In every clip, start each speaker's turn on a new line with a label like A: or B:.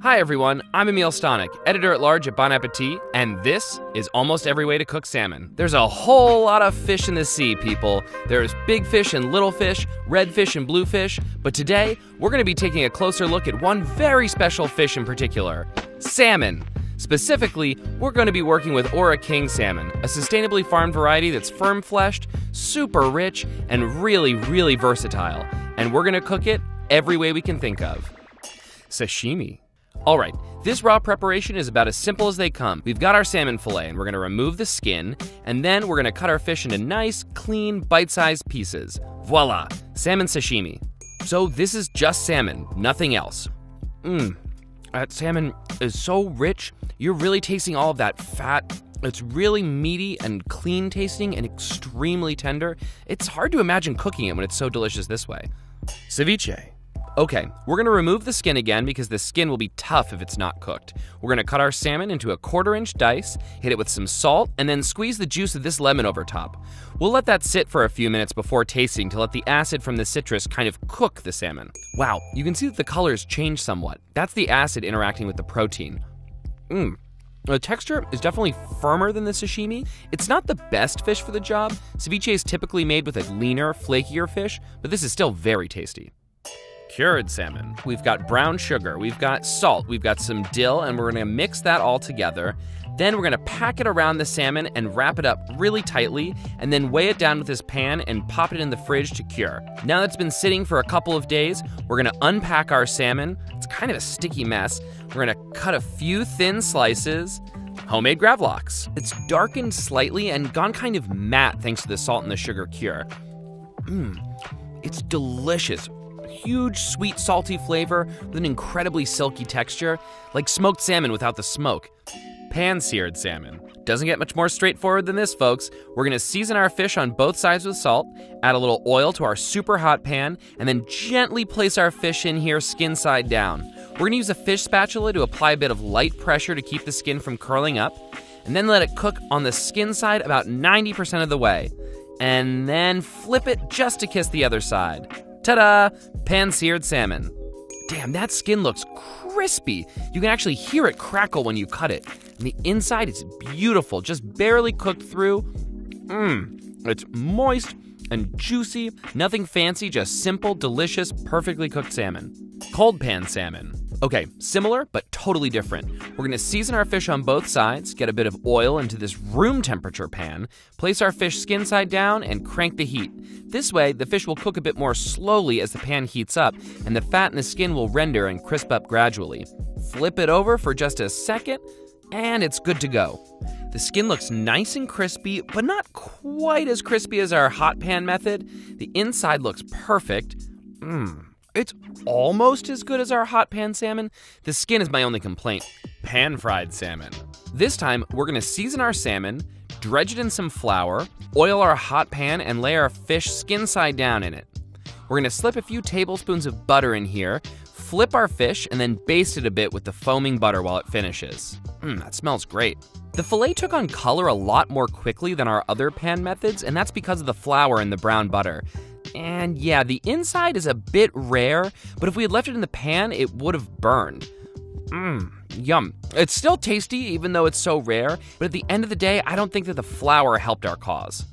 A: Hi everyone, I'm Amiel Stanek, editor at large at Bon Appetit, and this is almost every way to cook salmon. There's a whole lot of fish in the sea, people. There's big fish and little fish, red fish and blue fish, but today we're going to be taking a closer look at one very special fish in particular salmon. Specifically, we're going to be working with Ora King salmon, a sustainably farmed variety that's firm fleshed, super rich, and really, really versatile. And we're going to cook it every way we can think of. Sashimi. All right, this raw preparation is about as simple as they come. We've got our salmon fillet and we're gonna remove the skin, and then we're gonna cut our fish into nice, clean, bite-sized pieces. Voila, salmon sashimi. So this is just salmon, nothing else. Mmm, that salmon is so rich. You're really tasting all of that fat. It's really meaty and clean tasting and extremely tender. It's hard to imagine cooking it when it's so delicious this way. Ceviche. Okay, we're gonna remove the skin again because the skin will be tough if it's not cooked. We're gonna cut our salmon into a quarter inch dice, hit it with some salt, and then squeeze the juice of this lemon over top. We'll let that sit for a few minutes before tasting to let the acid from the citrus kind of cook the salmon. Wow, you can see that the colors change somewhat. That's the acid interacting with the protein. Mmm. The texture is definitely firmer than the sashimi. It's not the best fish for the job. Ceviche is typically made with a leaner, flakier fish, but this is still very tasty cured salmon. We've got brown sugar, we've got salt, we've got some dill, and we're gonna mix that all together. Then we're gonna pack it around the salmon and wrap it up really tightly, and then weigh it down with this pan and pop it in the fridge to cure. Now that it's been sitting for a couple of days, we're gonna unpack our salmon. It's kind of a sticky mess. We're gonna cut a few thin slices. Homemade gravlax. It's darkened slightly and gone kind of matte thanks to the salt and the sugar cure. Mmm, it's delicious huge, sweet, salty flavor with an incredibly silky texture, like smoked salmon without the smoke. Pan seared salmon. Doesn't get much more straightforward than this, folks. We're gonna season our fish on both sides with salt, add a little oil to our super hot pan, and then gently place our fish in here skin side down. We're gonna use a fish spatula to apply a bit of light pressure to keep the skin from curling up, and then let it cook on the skin side about 90% of the way. And then flip it just to kiss the other side. Ta-da! Pan-seared salmon. Damn, that skin looks crispy. You can actually hear it crackle when you cut it. And the inside is beautiful, just barely cooked through. Mmm, it's moist and juicy. Nothing fancy, just simple, delicious, perfectly cooked salmon. Cold pan salmon. Okay, similar but totally different. We're gonna season our fish on both sides, get a bit of oil into this room temperature pan, place our fish skin side down, and crank the heat. This way, the fish will cook a bit more slowly as the pan heats up, and the fat in the skin will render and crisp up gradually. Flip it over for just a second, and it's good to go. The skin looks nice and crispy, but not quite as crispy as our hot pan method. The inside looks perfect. Mmm. It's almost as good as our hot pan salmon. The skin is my only complaint. Pan fried salmon. This time, we're gonna season our salmon, dredge it in some flour, oil our hot pan, and lay our fish skin side down in it. We're gonna slip a few tablespoons of butter in here, flip our fish, and then baste it a bit with the foaming butter while it finishes. Mmm, that smells great. The filet took on color a lot more quickly than our other pan methods, and that's because of the flour and the brown butter. And yeah, the inside is a bit rare, but if we had left it in the pan, it would have burned. Mmm, yum. It's still tasty, even though it's so rare, but at the end of the day, I don't think that the flour helped our cause.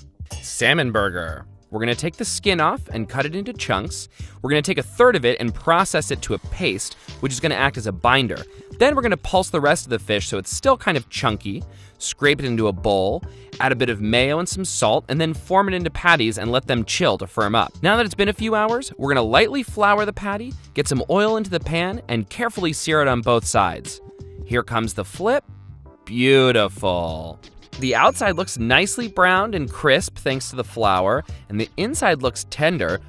A: Salmon burger. We're gonna take the skin off and cut it into chunks. We're gonna take a third of it and process it to a paste, which is gonna act as a binder. Then we're gonna pulse the rest of the fish so it's still kind of chunky, scrape it into a bowl, add a bit of mayo and some salt, and then form it into patties and let them chill to firm up. Now that it's been a few hours, we're gonna lightly flour the patty, get some oil into the pan, and carefully sear it on both sides. Here comes the flip. Beautiful. The outside looks nicely browned and crisp thanks to the flour, and the inside looks tender.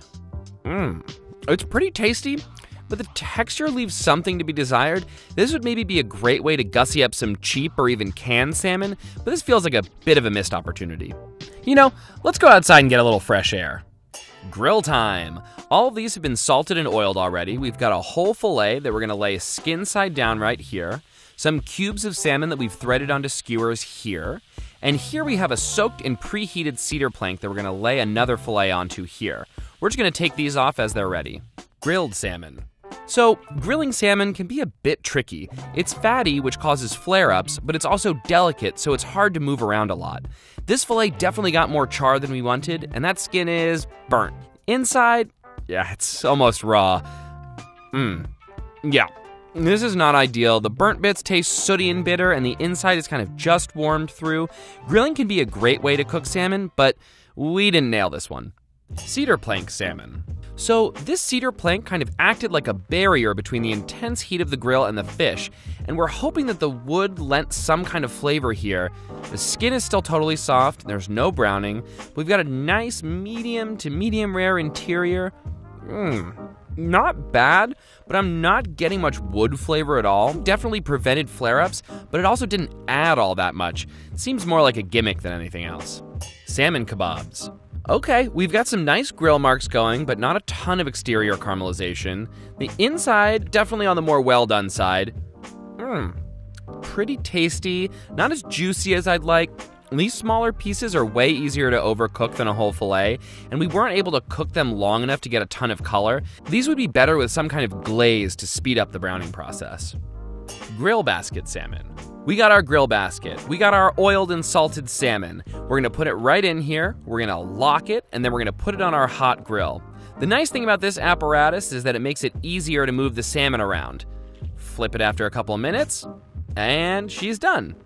A: Mmm, it's pretty tasty, but the texture leaves something to be desired. This would maybe be a great way to gussy up some cheap or even canned salmon, but this feels like a bit of a missed opportunity. You know, let's go outside and get a little fresh air. Grill time! All these have been salted and oiled already. We've got a whole filet that we're gonna lay skin side down right here, some cubes of salmon that we've threaded onto skewers here, and here we have a soaked and preheated cedar plank that we're gonna lay another filet onto here. We're just gonna take these off as they're ready. Grilled salmon. So, grilling salmon can be a bit tricky. It's fatty, which causes flare ups, but it's also delicate, so it's hard to move around a lot. This filet definitely got more char than we wanted, and that skin is burnt. Inside, yeah, it's almost raw. Mmm. Yeah. This is not ideal. The burnt bits taste sooty and bitter, and the inside is kind of just warmed through. Grilling can be a great way to cook salmon, but we didn't nail this one. Cedar plank salmon. So, this cedar plank kind of acted like a barrier between the intense heat of the grill and the fish, and we're hoping that the wood lent some kind of flavor here. The skin is still totally soft, there's no browning. We've got a nice medium to medium rare interior. Mmm, not bad, but I'm not getting much wood flavor at all. Definitely prevented flare ups, but it also didn't add all that much. It seems more like a gimmick than anything else. Salmon kebabs. Okay, we've got some nice grill marks going, but not a ton of exterior caramelization. The inside, definitely on the more well done side. Mmm, pretty tasty, not as juicy as I'd like. These smaller pieces are way easier to overcook than a whole filet, and we weren't able to cook them long enough to get a ton of color. These would be better with some kind of glaze to speed up the browning process. Grill basket salmon. We got our grill basket. We got our oiled and salted salmon. We're gonna put it right in here, we're gonna lock it, and then we're gonna put it on our hot grill. The nice thing about this apparatus is that it makes it easier to move the salmon around. Flip it after a couple of minutes, and she's done.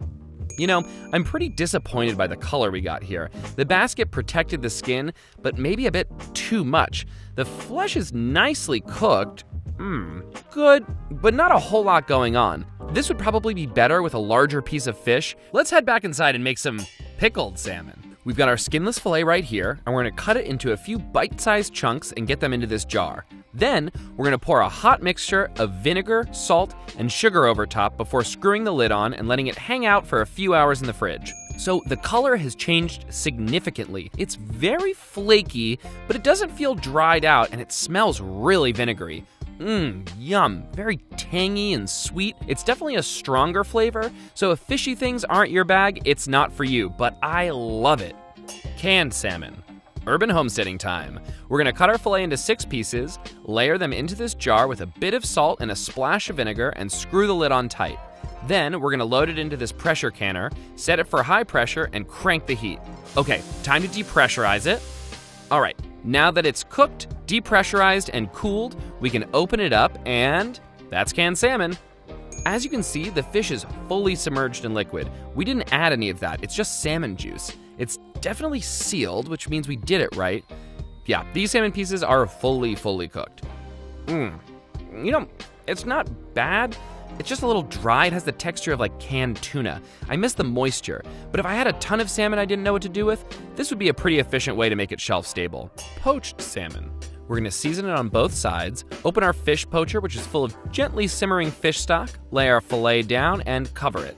A: You know, I'm pretty disappointed by the color we got here. The basket protected the skin, but maybe a bit too much. The flesh is nicely cooked. Mmm, good, but not a whole lot going on. This would probably be better with a larger piece of fish. Let's head back inside and make some pickled salmon. We've got our skinless filet right here, and we're gonna cut it into a few bite-sized chunks and get them into this jar. Then, we're gonna pour a hot mixture of vinegar, salt, and sugar over top before screwing the lid on and letting it hang out for a few hours in the fridge. So the color has changed significantly. It's very flaky, but it doesn't feel dried out and it smells really vinegary. Mmm, yum. Very tangy and sweet. It's definitely a stronger flavor, so if fishy things aren't your bag, it's not for you, but I love it. Canned salmon. Urban homesteading time. We're gonna cut our filet into six pieces, layer them into this jar with a bit of salt and a splash of vinegar, and screw the lid on tight. Then we're gonna load it into this pressure canner, set it for high pressure, and crank the heat. Okay, time to depressurize it. All right, now that it's cooked, depressurized, and cooled, we can open it up and that's canned salmon. As you can see, the fish is fully submerged in liquid. We didn't add any of that, it's just salmon juice. It's definitely sealed, which means we did it right. Yeah, these salmon pieces are fully, fully cooked. Mmm. You know, it's not bad, it's just a little dry. It has the texture of like canned tuna. I miss the moisture, but if I had a ton of salmon I didn't know what to do with, this would be a pretty efficient way to make it shelf stable. Poached salmon. We're gonna season it on both sides, open our fish poacher, which is full of gently simmering fish stock, lay our filet down, and cover it.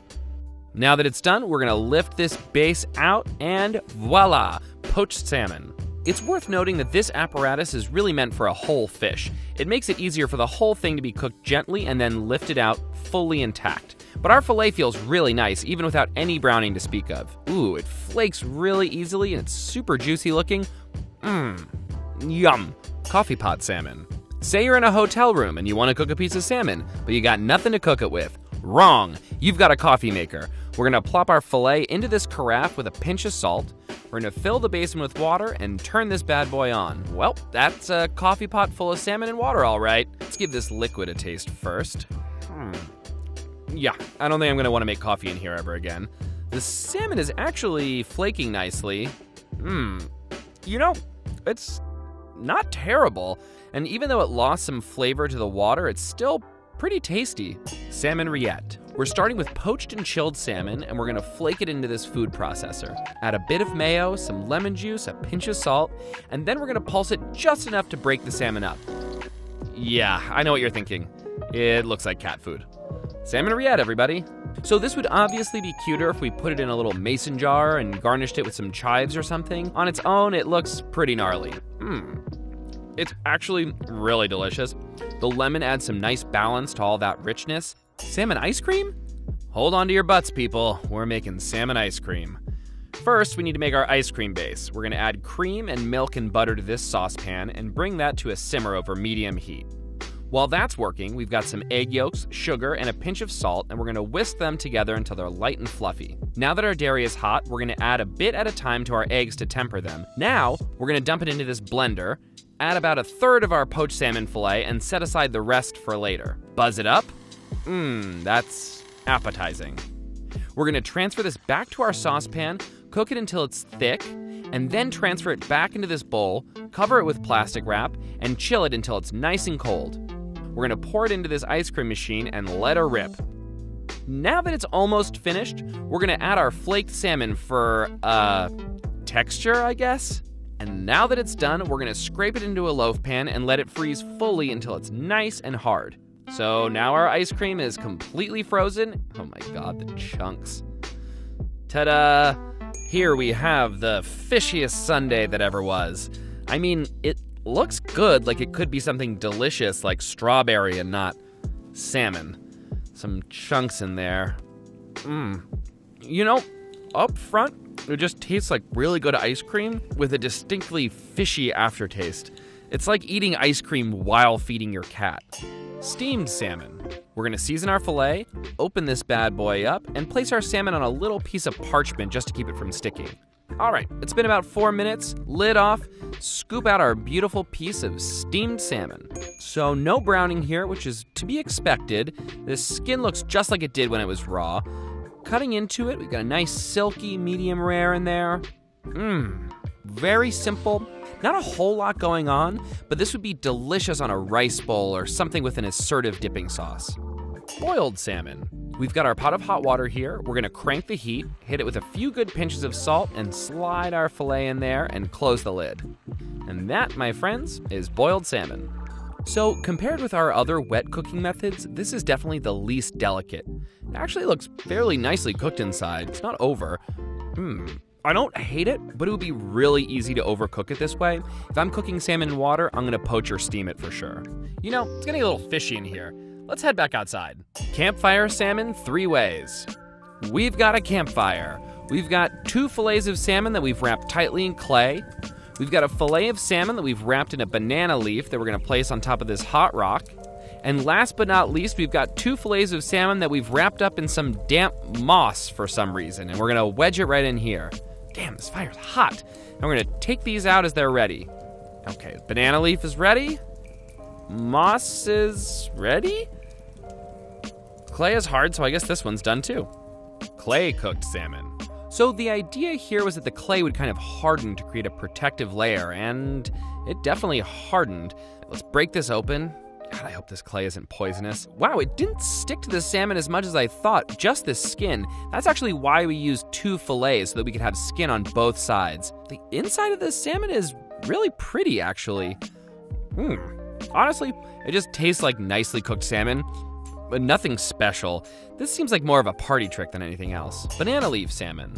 A: Now that it's done, we're gonna lift this base out, and voila, poached salmon. It's worth noting that this apparatus is really meant for a whole fish. It makes it easier for the whole thing to be cooked gently and then lifted out fully intact. But our filet feels really nice, even without any browning to speak of. Ooh, it flakes really easily and it's super juicy looking. Mmm, yum. Coffee pot salmon. Say you're in a hotel room and you want to cook a piece of salmon, but you got nothing to cook it with. Wrong! You've got a coffee maker. We're gonna plop our filet into this carafe with a pinch of salt. We're gonna fill the basin with water and turn this bad boy on. Well, that's a coffee pot full of salmon and water, all right. Let's give this liquid a taste first. Hmm. Yeah, I don't think I'm gonna wanna make coffee in here ever again. The salmon is actually flaking nicely. Hmm. You know, it's not terrible. And even though it lost some flavor to the water, it's still pretty tasty. Salmon rillette. We're starting with poached and chilled salmon, and we're gonna flake it into this food processor. Add a bit of mayo, some lemon juice, a pinch of salt, and then we're gonna pulse it just enough to break the salmon up. Yeah, I know what you're thinking. It looks like cat food. Salmon rillette, everybody. So this would obviously be cuter if we put it in a little mason jar and garnished it with some chives or something. On its own, it looks pretty gnarly. Hmm. It's actually really delicious. The lemon adds some nice balance to all that richness, Salmon ice cream? Hold on to your butts, people. We're making salmon ice cream. First, we need to make our ice cream base. We're gonna add cream and milk and butter to this saucepan and bring that to a simmer over medium heat. While that's working, we've got some egg yolks, sugar, and a pinch of salt, and we're gonna whisk them together until they're light and fluffy. Now that our dairy is hot, we're gonna add a bit at a time to our eggs to temper them. Now, we're gonna dump it into this blender, add about a third of our poached salmon fillet, and set aside the rest for later. Buzz it up. Mmm, that's appetizing. We're gonna transfer this back to our saucepan, cook it until it's thick, and then transfer it back into this bowl, cover it with plastic wrap, and chill it until it's nice and cold. We're gonna pour it into this ice cream machine and let her rip. Now that it's almost finished, we're gonna add our flaked salmon for, uh, texture, I guess? And now that it's done, we're gonna scrape it into a loaf pan and let it freeze fully until it's nice and hard. So now our ice cream is completely frozen. Oh my god, the chunks. Ta da! Here we have the fishiest sundae that ever was. I mean, it looks good, like it could be something delicious like strawberry and not salmon. Some chunks in there. Mmm. You know, up front, it just tastes like really good ice cream with a distinctly fishy aftertaste. It's like eating ice cream while feeding your cat. Steamed salmon. We're gonna season our filet, open this bad boy up, and place our salmon on a little piece of parchment just to keep it from sticking. All right, it's been about four minutes, lid off, scoop out our beautiful piece of steamed salmon. So no browning here, which is to be expected. The skin looks just like it did when it was raw. Cutting into it, we've got a nice silky medium rare in there. Mmm, very simple. Not a whole lot going on, but this would be delicious on a rice bowl or something with an assertive dipping sauce. Boiled salmon. We've got our pot of hot water here. We're gonna crank the heat, hit it with a few good pinches of salt, and slide our filet in there and close the lid. And that, my friends, is boiled salmon. So, compared with our other wet cooking methods, this is definitely the least delicate. It actually looks fairly nicely cooked inside. It's not over. Hmm. I don't hate it, but it would be really easy to overcook it this way. If I'm cooking salmon in water, I'm gonna poach or steam it for sure. You know, it's getting a little fishy in here. Let's head back outside. Campfire salmon three ways. We've got a campfire. We've got two fillets of salmon that we've wrapped tightly in clay. We've got a fillet of salmon that we've wrapped in a banana leaf that we're gonna place on top of this hot rock. And last but not least, we've got two fillets of salmon that we've wrapped up in some damp moss for some reason, and we're gonna wedge it right in here. Damn, this fire's hot. And we're gonna take these out as they're ready. Okay, banana leaf is ready. Moss is ready. Clay is hard, so I guess this one's done too. Clay cooked salmon. So the idea here was that the clay would kind of harden to create a protective layer, and it definitely hardened. Let's break this open. God, I hope this clay isn't poisonous. Wow, it didn't stick to the salmon as much as I thought, just the skin. That's actually why we used two fillets, so that we could have skin on both sides. The inside of this salmon is really pretty, actually. Hmm. Honestly, it just tastes like nicely cooked salmon, but nothing special. This seems like more of a party trick than anything else. Banana leaf salmon.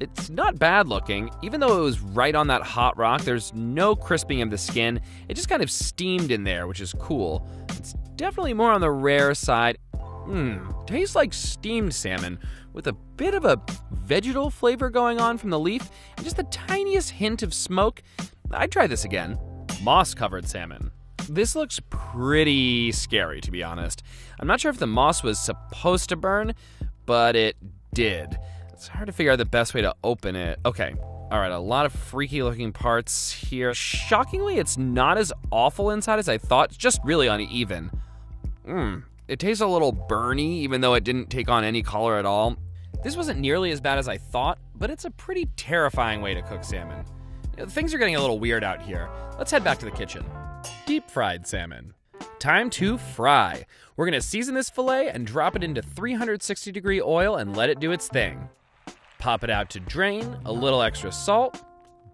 A: It's not bad looking. Even though it was right on that hot rock, there's no crisping of the skin. It just kind of steamed in there, which is cool. It's definitely more on the rare side. Mmm, tastes like steamed salmon with a bit of a vegetal flavor going on from the leaf and just the tiniest hint of smoke. I'd try this again. Moss covered salmon. This looks pretty scary, to be honest. I'm not sure if the moss was supposed to burn, but it did. It's hard to figure out the best way to open it. Okay. All right, a lot of freaky looking parts here. Shockingly, it's not as awful inside as I thought. Just really uneven. Mmm. It tastes a little burny, even though it didn't take on any color at all. This wasn't nearly as bad as I thought, but it's a pretty terrifying way to cook salmon. Things are getting a little weird out here. Let's head back to the kitchen. Deep fried salmon. Time to fry. We're gonna season this filet and drop it into 360 degree oil and let it do its thing. Pop it out to drain, a little extra salt,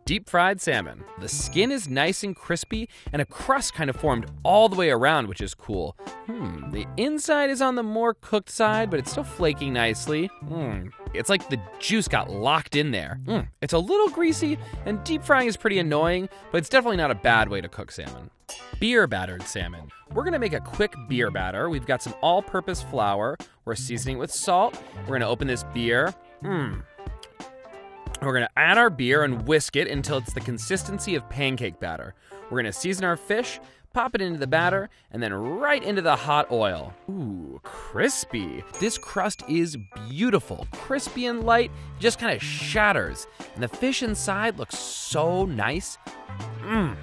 A: deep fried salmon. The skin is nice and crispy, and a crust kind of formed all the way around, which is cool. Hmm, the inside is on the more cooked side, but it's still flaking nicely. Hmm, it's like the juice got locked in there. Hmm, it's a little greasy, and deep frying is pretty annoying, but it's definitely not a bad way to cook salmon. Beer battered salmon. We're gonna make a quick beer batter. We've got some all purpose flour. We're seasoning it with salt. We're gonna open this beer. Mmm, we're gonna add our beer and whisk it until it's the consistency of pancake batter. We're gonna season our fish, pop it into the batter, and then right into the hot oil. Ooh, crispy. This crust is beautiful, crispy and light, just kind of shatters. And the fish inside looks so nice. Mmm,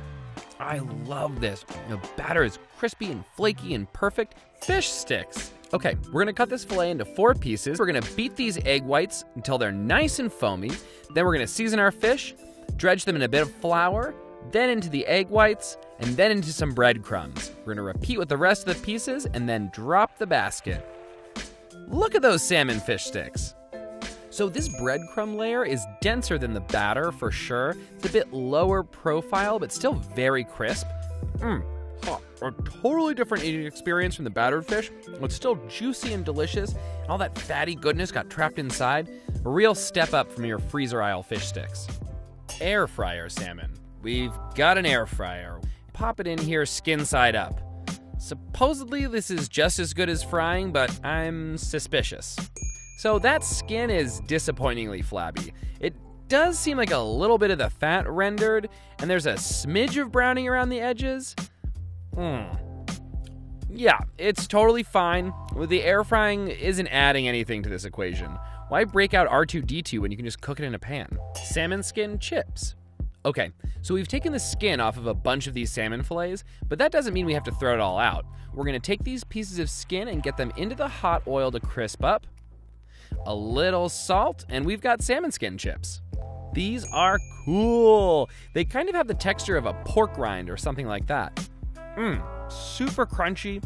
A: I love this. The batter is crispy and flaky and perfect. Fish sticks. Okay, we're gonna cut this filet into four pieces. We're gonna beat these egg whites until they're nice and foamy. Then we're gonna season our fish, dredge them in a bit of flour, then into the egg whites, and then into some breadcrumbs. We're gonna repeat with the rest of the pieces and then drop the basket. Look at those salmon fish sticks. So this breadcrumb layer is denser than the batter for sure. It's a bit lower profile, but still very crisp. Mmm, a totally different eating experience from the battered fish. It's still juicy and delicious, all that fatty goodness got trapped inside. A real step up from your freezer aisle fish sticks. Air fryer salmon. We've got an air fryer. Pop it in here skin side up. Supposedly, this is just as good as frying, but I'm suspicious. So, that skin is disappointingly flabby. It does seem like a little bit of the fat rendered, and there's a smidge of browning around the edges. Hmm. Yeah, it's totally fine. The air frying isn't adding anything to this equation. Why break out R2D2 when you can just cook it in a pan? Salmon skin chips. Okay, so we've taken the skin off of a bunch of these salmon fillets, but that doesn't mean we have to throw it all out. We're gonna take these pieces of skin and get them into the hot oil to crisp up. A little salt, and we've got salmon skin chips. These are cool. They kind of have the texture of a pork rind or something like that. Mmm, super crunchy,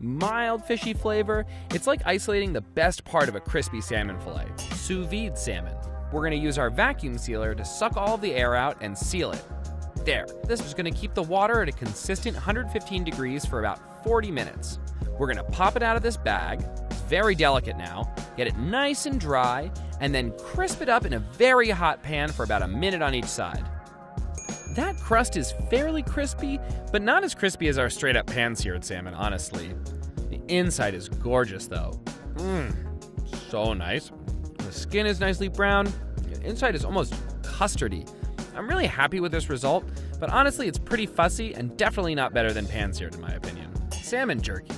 A: mild fishy flavor. It's like isolating the best part of a crispy salmon fillet sous vide salmon. We're gonna use our vacuum sealer to suck all the air out and seal it. There, this is gonna keep the water at a consistent 115 degrees for about 40 minutes. We're gonna pop it out of this bag, very delicate now, get it nice and dry, and then crisp it up in a very hot pan for about a minute on each side. That crust is fairly crispy, but not as crispy as our straight up pan seared salmon, honestly. The inside is gorgeous though. Mmm, so nice. The skin is nicely brown, the inside is almost custardy. I'm really happy with this result, but honestly, it's pretty fussy and definitely not better than pan seared in my opinion. Salmon jerky.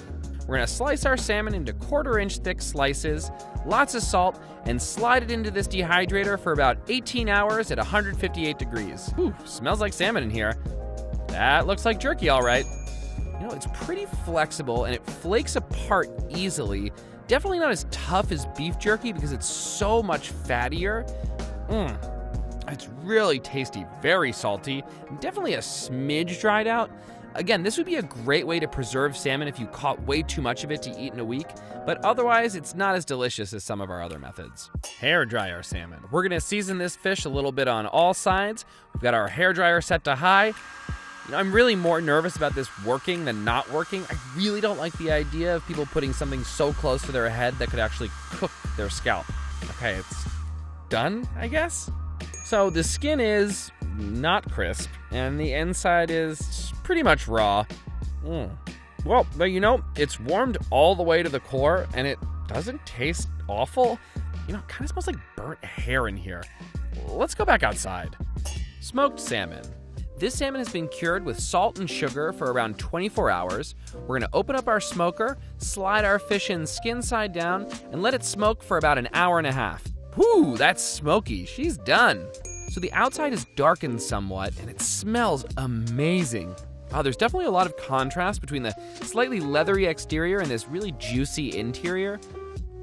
A: We're gonna slice our salmon into quarter inch thick slices, lots of salt, and slide it into this dehydrator for about 18 hours at 158 degrees. Whew, smells like salmon in here. That looks like jerky, all right. You know, it's pretty flexible and it flakes apart easily. Definitely not as tough as beef jerky because it's so much fattier. Mmm, it's really tasty, very salty, definitely a smidge dried out. Again, this would be a great way to preserve salmon if you caught way too much of it to eat in a week, but otherwise, it's not as delicious as some of our other methods. Hair dryer salmon. We're gonna season this fish a little bit on all sides. We've got our hair dryer set to high. You know, I'm really more nervous about this working than not working. I really don't like the idea of people putting something so close to their head that could actually cook their scalp. Okay, it's done, I guess? So the skin is not crisp, and the inside is pretty much raw. Mm. Well, but you know, it's warmed all the way to the core, and it doesn't taste awful. You know, it kind of smells like burnt hair in here. Let's go back outside. Smoked salmon. This salmon has been cured with salt and sugar for around 24 hours. We're gonna open up our smoker, slide our fish in skin side down, and let it smoke for about an hour and a half. Whew, that's smoky. She's done. So the outside is darkened somewhat, and it smells amazing. Wow, there's definitely a lot of contrast between the slightly leathery exterior and this really juicy interior.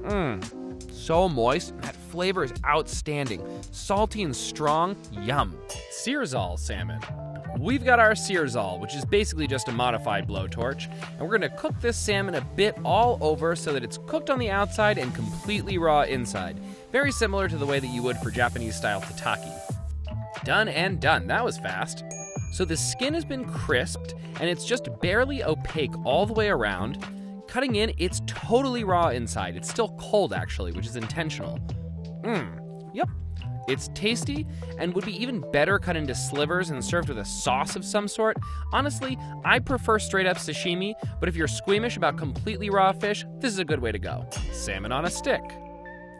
A: Mmm, so moist. That flavor is outstanding. Salty and strong. Yum. Searzall salmon. We've got our Searzall, which is basically just a modified blowtorch, and we're gonna cook this salmon a bit all over so that it's cooked on the outside and completely raw inside. Very similar to the way that you would for Japanese style tataki. Done and done. That was fast. So the skin has been crisped and it's just barely opaque all the way around. Cutting in, it's totally raw inside. It's still cold actually, which is intentional. Mmm. Yep. It's tasty and would be even better cut into slivers and served with a sauce of some sort. Honestly, I prefer straight up sashimi, but if you're squeamish about completely raw fish, this is a good way to go. Salmon on a stick.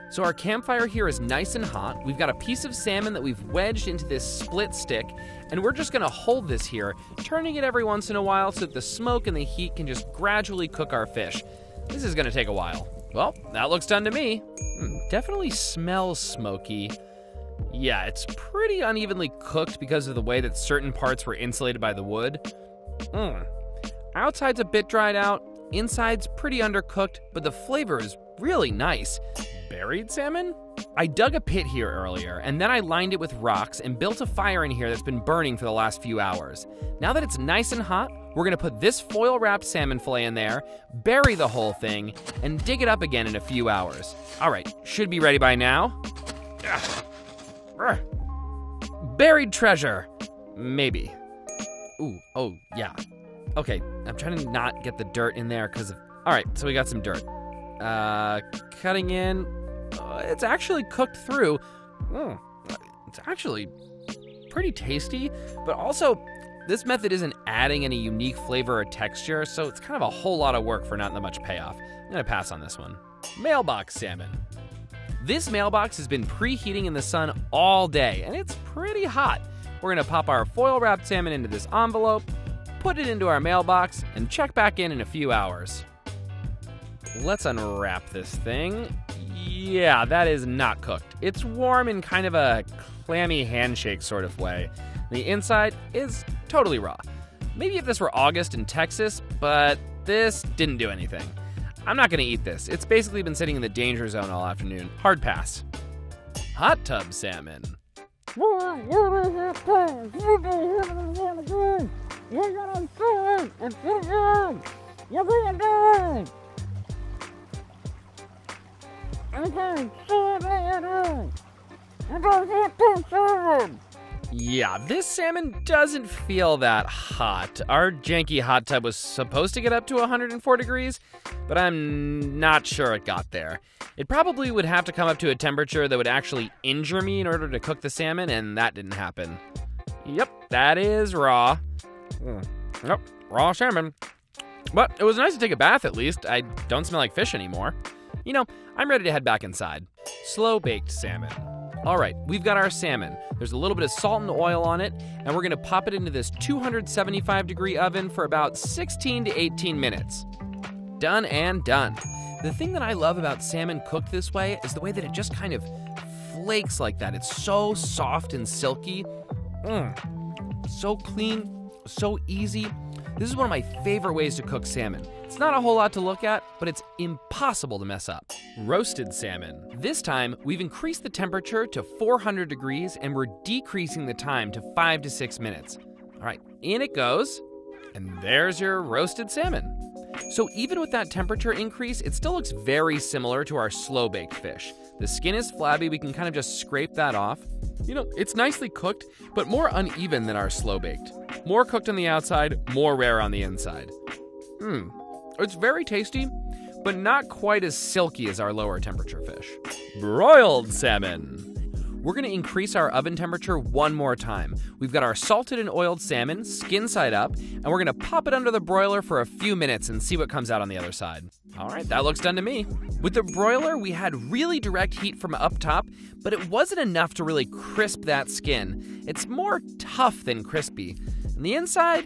A: So our campfire here is nice and hot. We've got a piece of salmon that we've wedged into this split stick, and we're just gonna hold this here, turning it every once in a while so that the smoke and the heat can just gradually cook our fish. This is gonna take a while. Well, that looks done to me. Mm, definitely smells smoky. Yeah, it's pretty unevenly cooked because of the way that certain parts were insulated by the wood. Mm. Outside's a bit dried out, inside's pretty undercooked, but the flavor is really nice. Buried salmon? I dug a pit here earlier, and then I lined it with rocks and built a fire in here that's been burning for the last few hours. Now that it's nice and hot, we're gonna put this foil wrapped salmon fillet in there, bury the whole thing, and dig it up again in a few hours. All right, should be ready by now. Buried treasure. Maybe. Ooh, oh, yeah. Okay, I'm trying to not get the dirt in there because of. All right, so we got some dirt. Uh, cutting in. Uh, it's actually cooked through. Mm, it's actually pretty tasty, but also this method isn't adding any unique flavor or texture, so it's kind of a whole lot of work for not that much payoff. I'm gonna pass on this one. Mailbox salmon. This mailbox has been preheating in the sun all day, and it's pretty hot. We're gonna pop our foil wrapped salmon into this envelope, put it into our mailbox, and check back in in a few hours. Let's unwrap this thing. Yeah, that is not cooked. It's warm in kind of a clammy handshake sort of way. The inside is totally raw. Maybe if this were August in Texas, but this didn't do anything. I'm not gonna eat this. It's basically been sitting in the danger zone all afternoon. Hard pass. Hot tub salmon. Yeah, this salmon doesn't feel that hot. Our janky hot tub was supposed to get up to 104 degrees, but I'm not sure it got there. It probably would have to come up to a temperature that would actually injure me in order to cook the salmon, and that didn't happen. Yep, that is raw. Mm. Yep, raw salmon. But it was nice to take a bath at least. I don't smell like fish anymore. You know, I'm ready to head back inside. Slow baked salmon. All right, we've got our salmon. There's a little bit of salt and oil on it, and we're gonna pop it into this 275 degree oven for about 16 to 18 minutes. Done and done. The thing that I love about salmon cooked this way is the way that it just kind of flakes like that. It's so soft and silky. Mmm. So clean, so easy. This is one of my favorite ways to cook salmon. It's not a whole lot to look at, but it's impossible to mess up. Roasted salmon. This time, we've increased the temperature to 400 degrees and we're decreasing the time to 5 to 6 minutes. All right, in it goes, and there's your roasted salmon. So even with that temperature increase, it still looks very similar to our slow baked fish. The skin is flabby, we can kind of just scrape that off. You know, it's nicely cooked, but more uneven than our slow baked. More cooked on the outside, more rare on the inside. Hmm, it's very tasty, but not quite as silky as our lower temperature fish. Broiled salmon. We're gonna increase our oven temperature one more time. We've got our salted and oiled salmon, skin side up, and we're gonna pop it under the broiler for a few minutes and see what comes out on the other side. All right, that looks done to me. With the broiler, we had really direct heat from up top, but it wasn't enough to really crisp that skin. It's more tough than crispy. And the inside,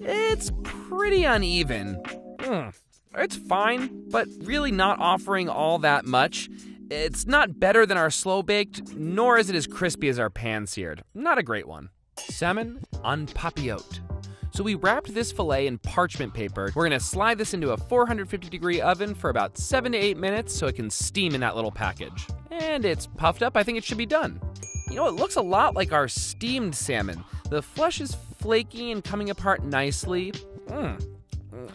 A: it's pretty uneven. Mm, it's fine, but really not offering all that much. It's not better than our slow baked, nor is it as crispy as our pan seared. Not a great one. Salmon en papillote. So we wrapped this fillet in parchment paper. We're gonna slide this into a 450 degree oven for about seven to eight minutes so it can steam in that little package. And it's puffed up, I think it should be done. You know, it looks a lot like our steamed salmon. The flesh is flaky and coming apart nicely. Mm.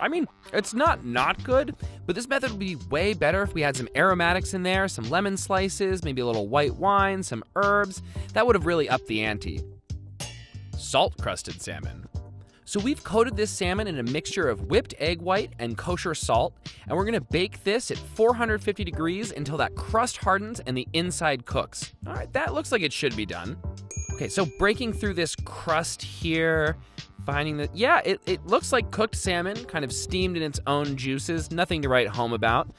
A: I mean, it's not not good, but this method would be way better if we had some aromatics in there, some lemon slices, maybe a little white wine, some herbs. That would have really upped the ante. Salt crusted salmon. So we've coated this salmon in a mixture of whipped egg white and kosher salt, and we're gonna bake this at 450 degrees until that crust hardens and the inside cooks. All right, that looks like it should be done. Okay, so breaking through this crust here, finding that, yeah, it, it looks like cooked salmon, kind of steamed in its own juices, nothing to write home about.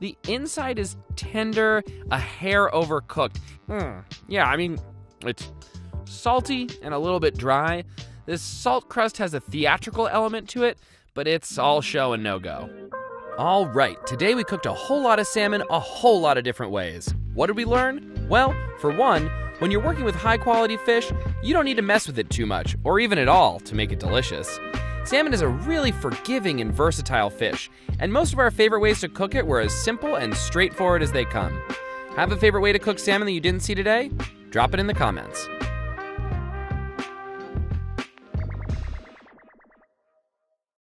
A: The inside is tender, a hair overcooked. Mm, yeah, I mean, it's salty and a little bit dry. This salt crust has a theatrical element to it, but it's all show and no go. All right, today we cooked a whole lot of salmon a whole lot of different ways. What did we learn? Well, for one, when you're working with high quality fish, you don't need to mess with it too much, or even at all, to make it delicious. Salmon is a really forgiving and versatile fish, and most of our favorite ways to cook it were as simple and straightforward as they come. Have a favorite way to cook salmon that you didn't see today? Drop it in the comments.